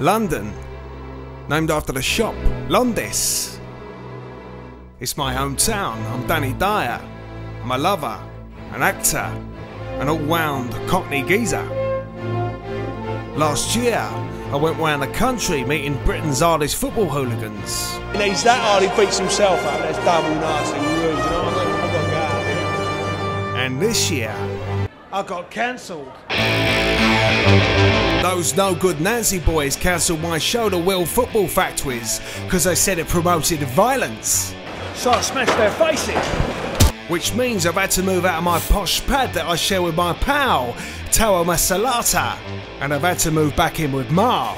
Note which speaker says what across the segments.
Speaker 1: London, named after the shop, Londis. It's my hometown. I'm Danny Dire. I'm a lover, an actor, an all-round Cockney geezer. Last year, I went round the country meeting Britain's hardest football hooligans.
Speaker 2: And he's that hard, he beats himself up. That's double nasty, rude. You know I got to go out here.
Speaker 1: And this year,
Speaker 2: I got cancelled.
Speaker 1: Those no good Nancy boys cancelled my show The Real Football Factories because they said it promoted violence.
Speaker 2: So I smashed their faces.
Speaker 1: Which means I've had to move out of my posh pad that I share with my pal, Tawa Masalata, and I've had to move back in with Ma,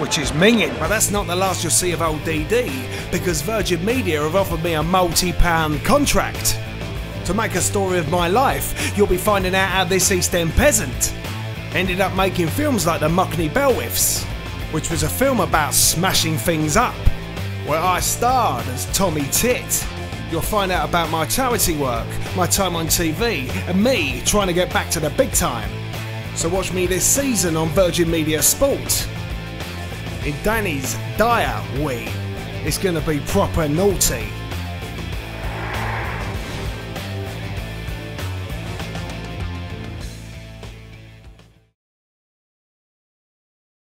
Speaker 1: which is minging. But that's not the last you'll see of old DD, because Virgin Media have offered me a multi pound contract. To make a story of my life, you'll be finding out how this East End peasant ended up making films like The Muckney Bellwiths, which was a film about smashing things up, where I starred as Tommy Tit. You'll find out about my charity work, my time on TV, and me trying to get back to the big time. So watch me this season on Virgin Media Sport. In Danny's Dire We, it's gonna be proper naughty.